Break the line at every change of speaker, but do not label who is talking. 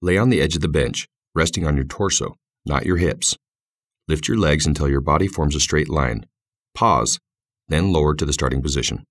Lay on the edge of the bench, resting on your torso, not your hips. Lift your legs until your body forms a straight line. Pause, then lower to the starting position.